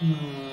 Mm.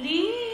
Mm-hmm.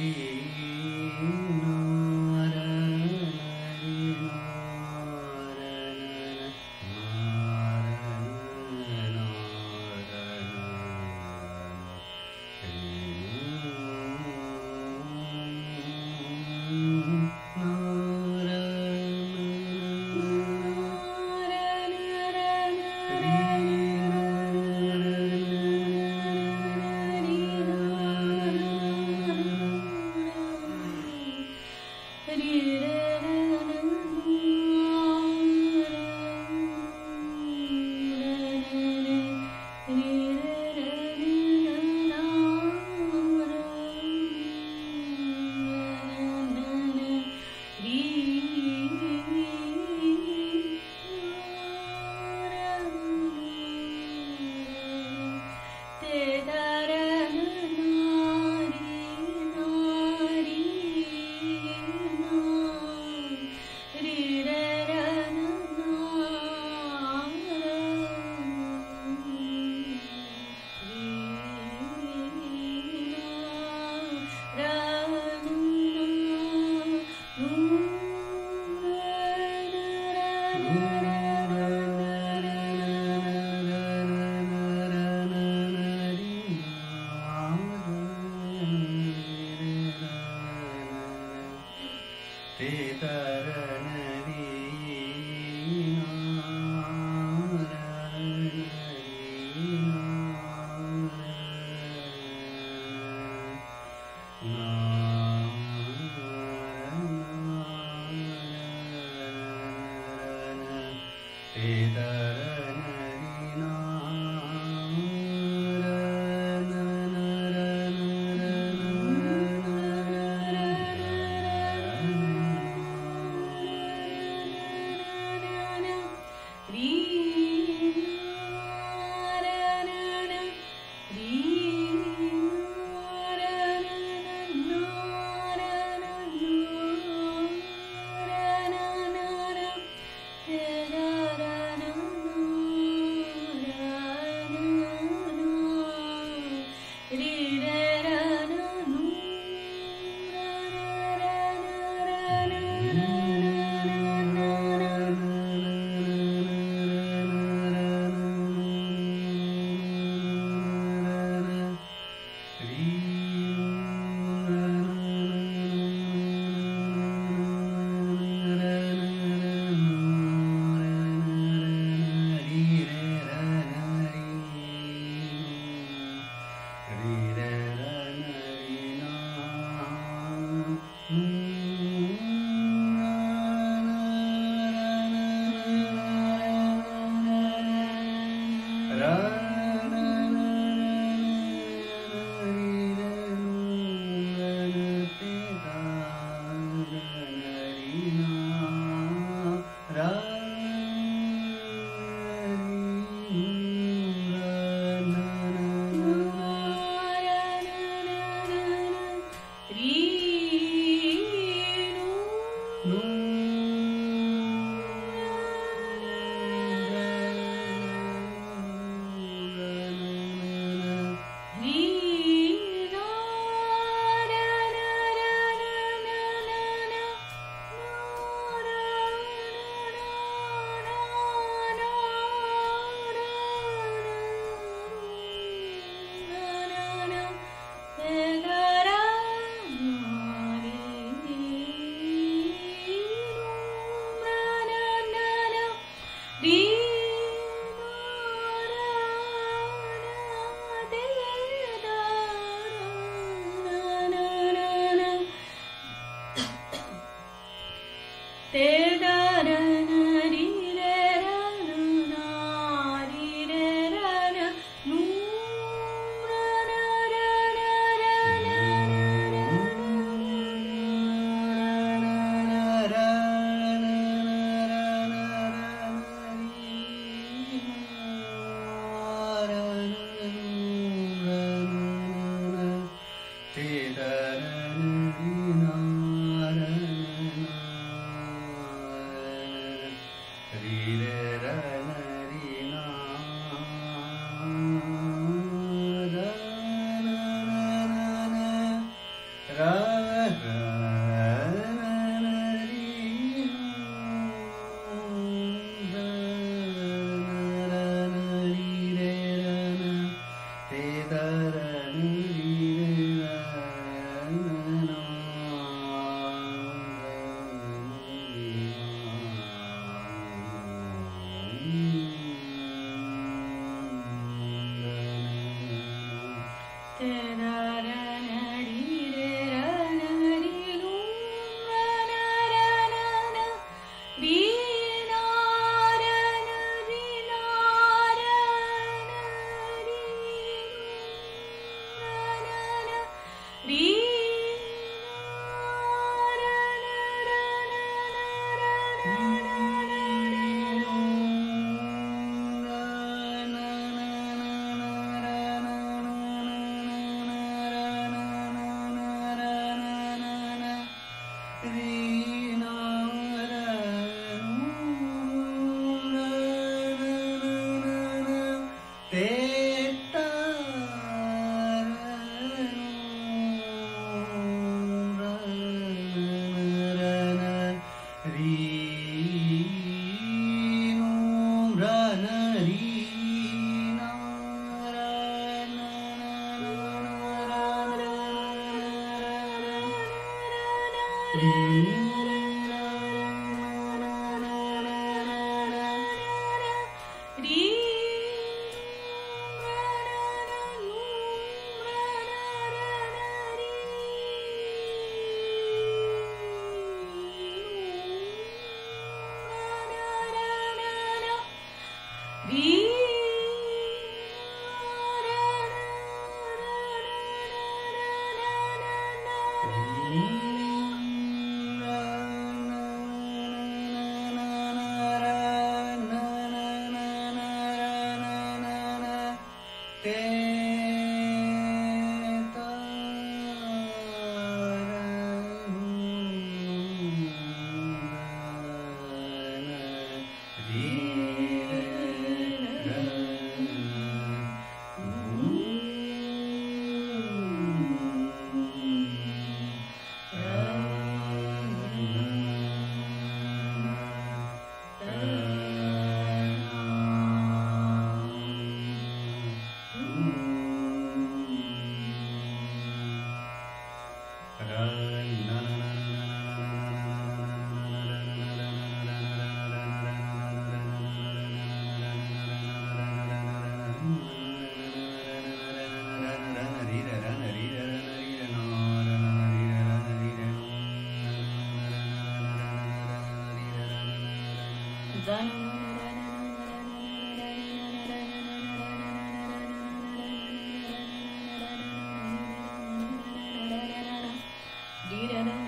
Yeah. Thank you. We Do you know that?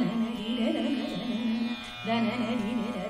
ذننا ديننا ذننا ديننا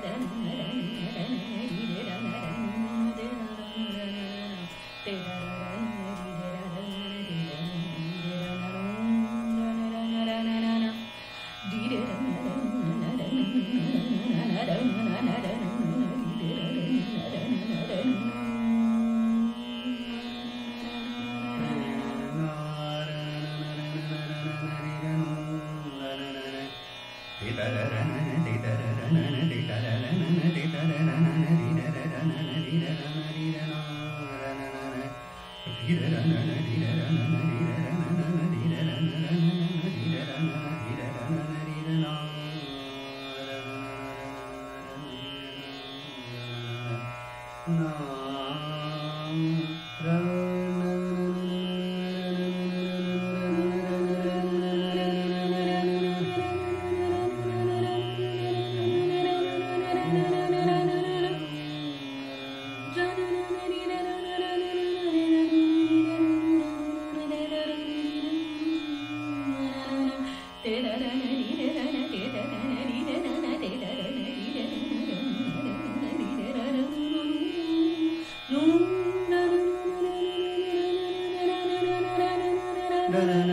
na na na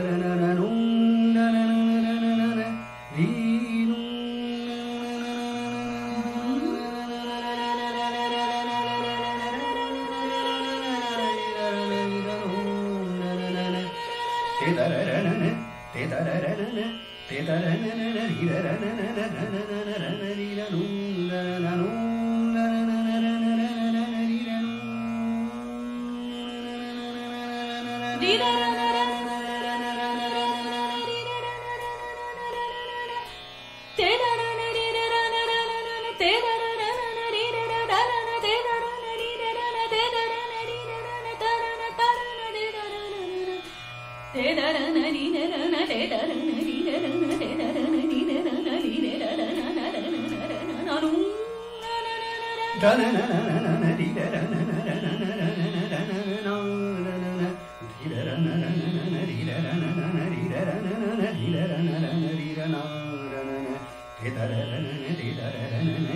ಇದರ ಇದರ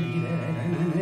ಇದರ